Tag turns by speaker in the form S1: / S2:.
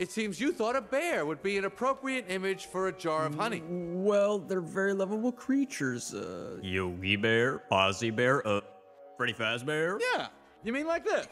S1: It seems you thought a bear would be an appropriate image for a jar of honey.
S2: Well, they're very lovable creatures. Uh,
S3: Yogi Bear, Fozzie Bear, uh, Freddy Fazbear.
S1: Yeah, you mean like this?